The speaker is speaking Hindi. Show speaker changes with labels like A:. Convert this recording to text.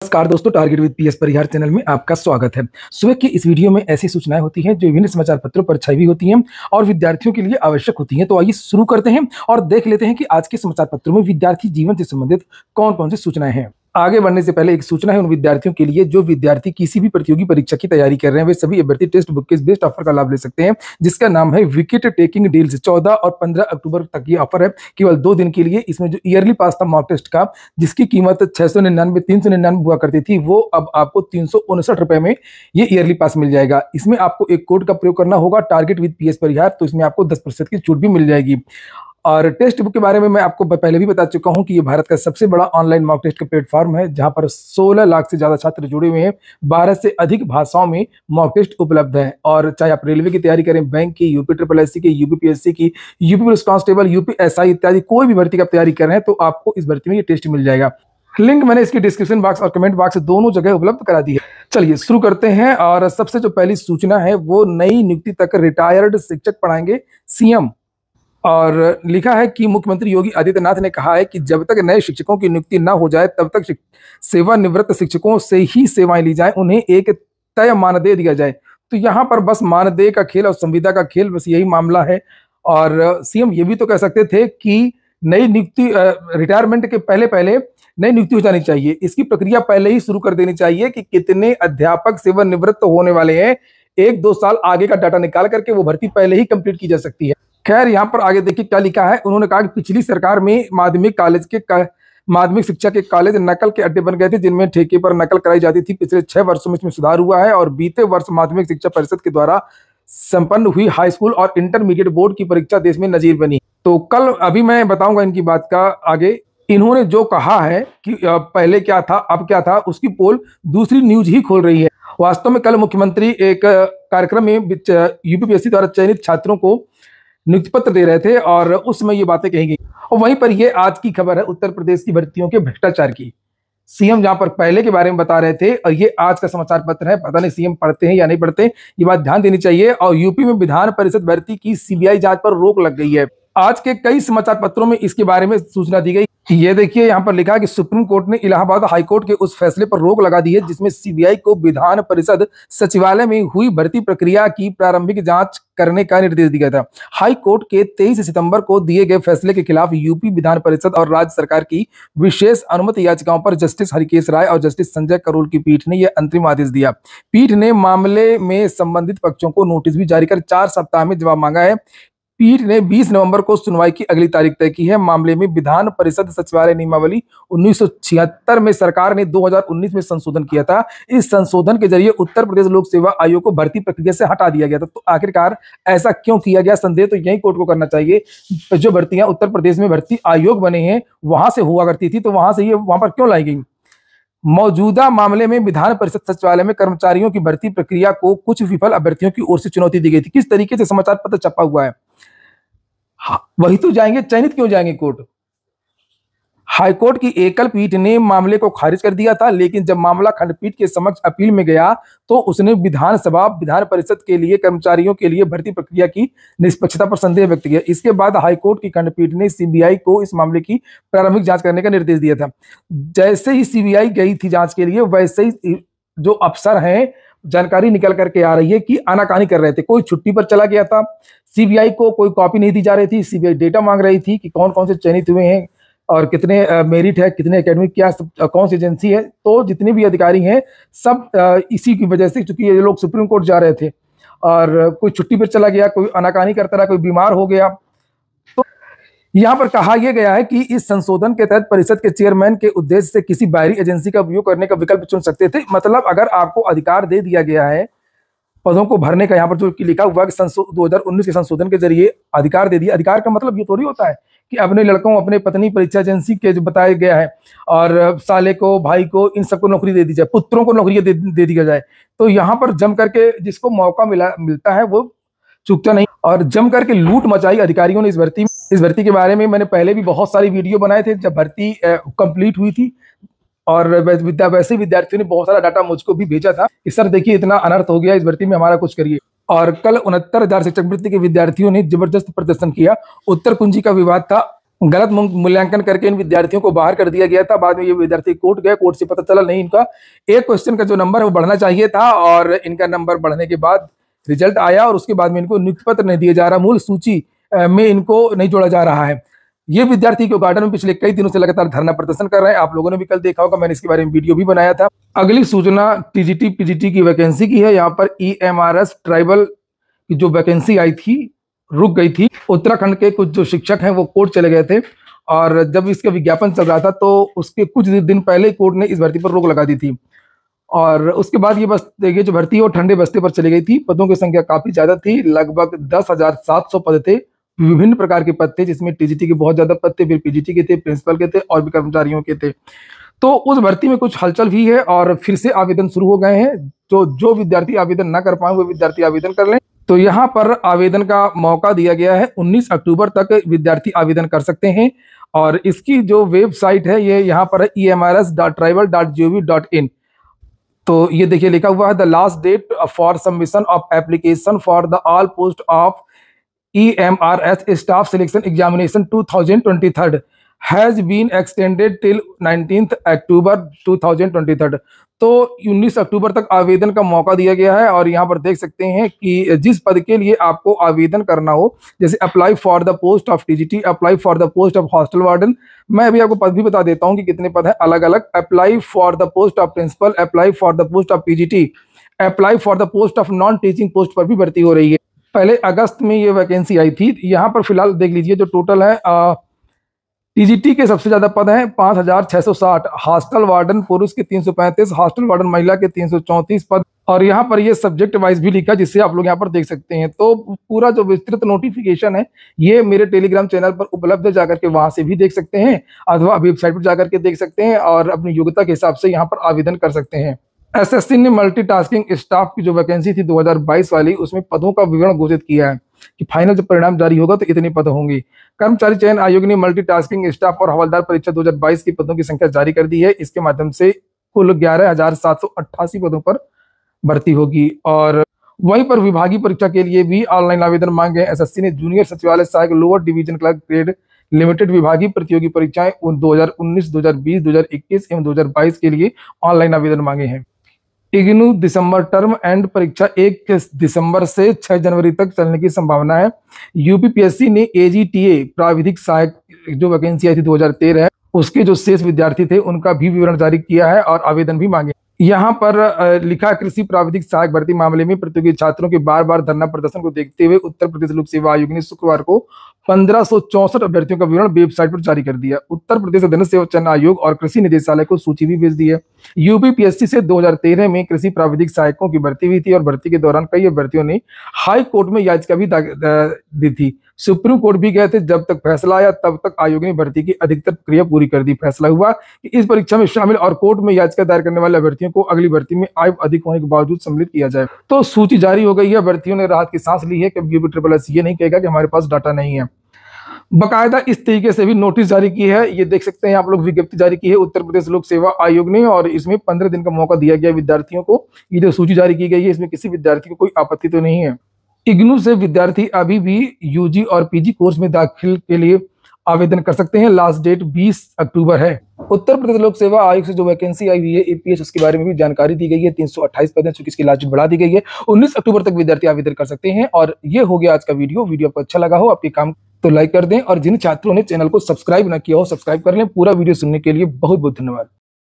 A: नमस्कार दोस्तों target with PS Parihar channel में आपका स्वागत है। सुबह की इस वीडियो में ऐसी सूचनाएँ होती हैं जो विभिन्न समाचार पत्रों पर छवि होती हैं और विद्यार्थियों के लिए आवश्यक होती हैं। तो आइए शुरू करते हैं और देख लेते हैं कि आज के समाचार पत्रों में विद्यार्थी जीवन से संबंधित कौन कौन सी सूचनाएँ हैं। आगे बढ़ने से पहले एक सूचना है उन विद्यार्थियों के लिए, जो विद्यार्थी किसी भी प्रतियोगी परीक्षा की तैयारी कर रहे हैं, वे सभी अभ्यर्थी टेस्ट बुक के इस बेस्ट ऑफ़र का लाभ ले सकते हैं, जिसका नाम है विकेट टेकिंग डील्स। चौदह और पंद्रह अक्टूबर तक ये ऑफ़र है, केवल दो दिन के लिए। इसमें जो ईयरली पास था मॉक टेस्ट का, जिसकी कीमत छह सौ निन्यानवे, तीन सौ निन्यानवे हुआ करती थी, वो अब आपको तीन सौ उनसठ रुपए में ये ईयरली पास मिल जाएगा। इसमें आपको एक कोड का प्रयोग करना होगा, टारगेट विद पीएस परिहार तो इसमें आपको दस प्रतिशत की छूट भी मिल जाएगी। और टेस्ट बुक के बारे में मैं आपको पहले भी बता चुका हूँ कि ये भारत का सबसे बड़ा ऑनलाइन मॉक टेस्ट का प्लेटफॉर्म है, जहाँ पर 16 लाख से ज़्यादा छात्र जुड़े हुए हैं। 12 से अधिक भाषाओं में मॉक टेस्ट उपलब्ध है। और चाहे आप रेलवे की तैयारी करें, बैंक की, यूपी ट्रिपल एस की यूपीपीएससी की UP police constable UP S इत्यादि, कोई भी भर्ती का तैयारी कर रहे हैं तो आपको इस भर्ती में ये टेस्ट मिल जाएगा। लिंक मैंने इसकी डिस्क्रिप्शन बॉक्स और कमेंट बॉक्स दोनों जगह उपलब्ध करा दी है। चलिए, शुरू करते हैं। और सबसे जो पहली सूचना है, वो नई नियुक्ति तक रिटायर्ड शिक्षक पढ़ाएँगे। सीएम और लिखा है कि मुख्यमंत्री योगी आदित्यनाथ ने कहा है कि जब तक नए शिक्षकों की नियुक्ति न हो जाए, तब तक सेवानिवृत्त शिक्षकों से ही सेवाएँ ली जाए, उन्हें एक तय मानदेय दिया जाए। तो यहाँ पर बस मानदेय का खेल और संविदा का खेल, बस यही मामला है। और सीएम ये भी तो कह सकते थे कि नई नियुक्ति रिटायरमेंट के पहले पहले नई नियुक्ति हो जानी चाहिए। इसकी प्रक्रिया पहले ही शुरू कर देनी चाहिए कि कितने अध्यापक सेवानिवृत्त होने वाले हैं। एक दो साल आगे का डाटा निकाल करके वो भर्ती पहले ही कंप्लीट की जा सकती है। खैर, यहाँ पर आगे देखिए क्या लिखा है। उन्होंने कहा कि पिछली सरकार में माध्यमिक कॉलेज के माध्यमिक शिक्षा के कॉलेज नकल के अड्डे बन गए थे, जिनमें ठेके पर नकल कराई जाती थी। पिछले छह वर्षों में इसमें सुधार हुआ है और बीते वर्ष माध्यमिक शिक्षा परिषद के द्वारा संपन्न हुई हाई स्कूल और इंटरमीडिएट बोर्ड की परीक्षा देश में नजीर बनी। तो कल अभी मैं बताऊँगा इनकी बात का आगे। इन्होंने जो कहा है कि पहले क्या था, अब क्या था, उसकी पोल दूसरी न्यूज़ ही खोल रही है। वास्तव में कल मुख्यमंत्री एक कार्यक्रम में यूपीपीएससी द्वारा चयनित छात्रों को नियुक्ति पत्र दे रहे थे और उसमें ये बातें कही गई। और वहीं पर ये आज की खबर है, उत्तर प्रदेश की भर्तियों के भ्रष्टाचार की। सीएम जहाँ पर पहले के बारे में बता रहे थे और ये आज का समाचार पत्र है, पता नहीं सीएम पढ़ते हैं या नहीं पढ़ते, ये बात ध्यान देनी चाहिए। और यूपी में विधान परिषद भर्ती की सीबीआई जाँच पर रोक लग गई है। आज के कई समाचार पत्रों में इसके बारे में सूचना दी गई। ये देखिए, यहाँ पर लिखा है कि सुप्रीम कोर्ट ने इलाहाबाद हाईकोर्ट के उस फैसले पर रोक लगा दी है, जिसमें सीबीआई को विधान परिषद सचिवालय में हुई भर्ती प्रक्रिया की प्रारंभिक जाँच करने का निर्देश दिया था। हाई कोर्ट के 23 सितंबर को दिए गए फैसले के खिलाफ यूपी विधान परिषद और राज्य सरकार की विशेष अनुमति याचिकाओं पर जस्टिस हरिकेश राय और जस्टिस संजय करोल की पीठ ने यह अंतरिम आदेश दिया। पीठ ने मामले में संबंधित पक्षों को नोटिस भी जारी कर चार सप्ताह में जवाब मांगा है। पीठ ने 20 नवंबर को सुनवाई की अगली तारीख तय की है। मामले में विधान परिषद सचिवालय नियमावली उन्नीस सौ छिहत्तर में सरकार ने 2019 में संशोधन किया था। इस संशोधन के ज़रिए उत्तर प्रदेश लोक सेवा आयोग को भर्ती प्रक्रिया से हटा दिया गया था। तो आखिरकार ऐसा क्यों किया गया? संदेह तो यही कोर्ट को करना चाहिए। जो भर्तियाँ उत्तर प्रदेश में भर्ती आयोग बने हैं वहाँ से हुआ करती थी तो वहाँ से ये वहाँ पर क्यों लाई गई? मौजूदा मामले में विधान परिषद सचिवालय में कर्मचारियों की भर्ती प्रक्रिया को कुछ विफल अभ्यर्थियों की ओर से चुनौती दी गई थी। किस तरीके से समाचार पत्र छपा हुआ हाँ, वही तो जाएँगे, चयनित क्यों जाएँगे कोर्ट? हाईकोर्ट की एकल पीठ ने मामले को खारिज कर दिया था, लेकिन जब मामला खंडपीठ के समक्ष अपील में गया तो उसने विधानसभा, विधान परिषद के लिए, कर्मचारियों के लिए भर्ती प्रक्रिया की निष्पक्षता पर संदेह व्यक्त किया। इसके बाद हाईकोर्ट की खंडपीठ ने सीबीआई को इस मामले की प्रारंभिक जाँच करने का निर्देश दिया था। जैसे ही सीबीआई गई थी जाँच के लिए, वैसे ही जो अफसर हैं जानकारी निकल करके आ रही है कि आनाकानी कर रहे थे। कोई छुट्टी पर चला गया था। सीबीआई को कोई कॉपी नहीं दी जा रही थी। सीबीआई डेटा मांग रही थी कि कौन कौन से चयनित हुए हैं और कितने मेरिट है, कितने एकेडमिक क्या कौन सी एजेंसी है। तो जितने भी अधिकारी हैं, सब इसी की वजह से क्योंकि ये लोग सुप्रीम कोर्ट जा रहे थे और कोई छुट्टी पर चला गया, कोई अनाकानी करता रहा, कोई बीमार हो गया यहाँ पर कहा यह गया है कि इस संशोधन के तहत परिषद के चेयरमैन के उद्देश्य से किसी बाहरी एजेंसी का उपयोग करने का विकल्प चुन सकते थे। मतलब अगर आपको अधिकार दे दिया गया है पदों को भरने का यहाँ पर जो लिखा हुआ दो हज़ार उन्नीस के संशोधन के ज़रिए अधिकार दे दिया। अधिकार का मतलब ये थोड़ी होता है कि अपने लड़कों अपने पत्नी परीक्षा एजेंसी के जो बताया गया है और साले को भाई को इन सबको नौकरी दे दी जाए पुत्रों को नौकरी दे, दे दिया जाए। तो यहाँ पर जम करके जिसको मौका मिला मिलता है वो चुकता नहीं और जम करके लूट मचाई अधिकारियों ने इस भर्ती इस भर्ती के बारे में। मैंने पहले भी बहुत सारी वीडियो बनाए थे जब भर्ती कंप्लीट हुई थी। और विद्या, वैसे विद्यार्थियों ने बहुत सारा डाटा मुझको भी भेजा था कि, सर, देखिए, इतना अनर्थ हो गया इस भर्ती में, हमारा कुछ करिए। और कल उनहत्तर हज़ार शिक्षक वृत्ति के विद्यार्थियों ने ज़बरदस्त प्रदर्शन किया। उत्तर कुंजी का विवाद था। गलत मूल्यांकन करके इन विद्यार्थियों को बाहर कर दिया गया था। बाद में ये विद्यार्थी कोर्ट गए। कोर्ट से पता चला, नहीं, इनका एक क्वेश्चन का जो नंबर है, वो बढ़ना चाहिए था और इनका नंबर बढ़ने के बाद रिज़ल्ट आया और उसके बाद में इनको नियुक्ति पत्र नहीं दिया जा रहा, मूल सूची में इनको नहीं जोड़ा जा रहा है। ये विद्यार्थी को गार्डन में पिछले कई दिनों से लगातार धरना प्रदर्शन कर रहे हैं। आप लोगों ने भी कल देखा होगा, मैंने इसके बारे में वीडियो भी बनाया था। अगली सूचना टीजीटी, पीजीटी की वैकेंसी की है। यहाँ पर ई ट्राइबल की जो वैकेंसी आई थी, रुक गई थी। उत्तराखंड के कुछ जो शिक्षक हैं, वो कोर्ट चले गए थे। और जब इसका विज्ञापन चल रहा था तो उसके कुछ दिन पहले कोर्ट ने इस भर्ती पर रोक लगा दी थी। और उसके बाद ये बस ये जो भर्ती है वो ठंडे बस्ते पर चली गई थी। पदों की संख्या काफ़ी ज़्यादा थी। लगभग दस हज़ार सात सौ पद थे। विभिन्न प्रकार के पद थे, जिसमें टीजीटी के बहुत ज़्यादा पद थे, फिर पीजीटी के थे, प्रिंसिपल के थे और भी कर्मचारियों के थे। तो उस भर्ती में कुछ हलचल भी है और फिर से आवेदन शुरू हो गए हैं। तो जो विद्यार्थी आवेदन न कर पाए, वो विद्यार्थी आवेदन कर लें। तो यहाँ पर आवेदन का मौका दिया गया है। 19 अक्टूबर तक विद्यार्थी आवेदन कर सकते हैं। और इसकी जो वेबसाइट है, ये यहाँ पर है E M R S dot tribal dot G O V dot in तो ये देखिए लिखा हुआ है the last date for submission of application for the all post of E M R S staff selection examination two thousand twenty third has been extended till nineteen October to तो 19 अक्टूबर तक आवेदन का मौका दिया गया है और यहाँ पर देख सकते हैं कि जिस पद के लिए आपको आवेदन करना हो जैसे apply for the post of TGT apply for the post of hostel warden मैं अभी आपको पद भी बता देता हूँ कि कितने पद हैं अलग अलग apply for the post of principal apply for the post of PGT apply for the post of non teaching post पर भी भर्ती हो रही है। पहले अगस्त में ये वैकेंसी आई थी यहाँ पर फ़िलहाल देख लीजिए जो टोटल है आ, टीजीटी के सबसे ज़्यादा पद हैं पाँच हज़ार छह सौ साठ। हॉस्टल वार्डन पुरुष के तीन सौ पैंतीस हॉस्टल वार्डन महिला के तीन सौ चौंतीस पद। और यहाँ पर ये सब्जेक्ट वाइज भी लिखा, जिससे आप लोग यहाँ पर देख सकते हैं। तो पूरा जो विस्तृत नोटिफिकेशन है, ये मेरे टेलीग्राम चैनल पर उपलब्ध है, जाकर के वहाँ से भी देख सकते हैं, अथवा वेबसाइट पर जाकर के देख सकते हैं और अपनी योग्यता के हिसाब से यहाँ पर आवेदन कर सकते हैं। एसएससी ने मल्टीटास्किंग स्टाफ की जो वैकेंसी थी 2022 वाली, उसमें पदों का विवरण घोषित किया है। कि फाइनल जब परिणाम जारी होगा तो इतने पद होंगे। कर्मचारी चयन आयोग ने मल्टीटास्किंग स्टाफ और हवलदार परीक्षा 2022 की पदों की संख्या जारी कर दी है। इसके माध्यम से कुल ग्यारह पदों पर भर्ती होगी। और वहीं पर विभागीय परीक्षा के लिए भी ऑनलाइन आवेदन मांगे एस एसएससी ने जूनियर सचिवालय सहायक lower division clerk grade limited विभागीय प्रतियोगी परीक्षाएँ उन 2019, 2020, 2021 एवं 2022 के लिए ऑनलाइन आवेदन मांगे हैं। इग्नू दिसंबर टर्म एंड परीक्षा एक दिसंबर से 6 जनवरी तक चलने की संभावना है। यूपीपीएससी ने एजीटीए प्राविधिक सहायक, जो वैकेंसी आई थी 2013 है उसके जो शेष विद्यार्थी थे, उनका भी विवरण जारी किया है और आवेदन भी मांगे। यहाँ पर लिखा, कृषि प्राविधिक सहायक भर्ती मामले में प्रतियोगी छात्रों के बार बार धरना प्रदर्शन को देखते हुए उत्तर प्रदेश लोक सेवा आयोग ने शुक्रवार को पंद्रह अभ्यर्थियों का विवरण वेबसाइट पर जारी कर दिया। उत्तर प्रदेश धन सेवा चयन आयोग और कृषि निदेशालय को सूची भी भेज दी है। यूपीपीएससी से 2013 में कृषि प्राविधिक सहायकों की भर्ती हुई थी और भर्ती के दौरान कई अभ्यर्थियों ने हाई कोर्ट में याचिका भी दी थी। सुप्रीम कोर्ट भी गए थे, जब तक फैसला आया, तब तक आयोग ने भर्ती की अधिकतर प्रक्रिया पूरी कर दी। फैसला हुआ कि इस परीक्षा में शामिल और कोर्ट में याचिका दायर करने वाले अभ्यर्थियों को अगली भर्ती में आयु अधिक होने के बावजूद सम्मिलित किया जाए। तो सूची जारी हो गई है, अभ्यर्थियों ने राहत की सांस ली है कि यूपी ट्रिपल एस ये नहीं कहेगा कि हमारे पास डाटा नहीं है। बकायदा इस तरीके से भी नोटिस जारी की है। ये देख सकते हैं आप लोग, विज्ञप्ति जारी की है उत्तर प्रदेश लोक सेवा आयोग ने और इसमें पंद्रह दिन का मौका दिया गया विद्यार्थियों को। ये जो सूची जारी की गई है, इसमें किसी विद्यार्थी को कोई आपत्ति तो नहीं है। इग्नू से विद्यार्थी अभी भी यूजी और पीजी कोर्स में दाखिल के लिए आवेदन कर सकते हैं। लास्ट डेट 20 अक्टूबर है। उत्तर प्रदेश लोक सेवा आयोग से जो वैकेंसी आई हुई है एपीएस उसके बारे में भी जानकारी दी गई है। तीन सौ अट्ठाईस पद चूँकि इसकी लास्ट बढ़ा दी गई है। 19 अक्टूबर तक विद्यार्थी आवेदन कर सकते हैं और ये हो गया आज का वीडियो। वीडियो आपको अच्छा लगा हो, आपके काम तो लाइक कर दें और जिन छात्रों ने चैनल को सब्सक्राइब ना किया हो, सब्सक्राइब कर लें। पूरा वीडियो सुनने के लिए बहुत बहुत धन्यवाद।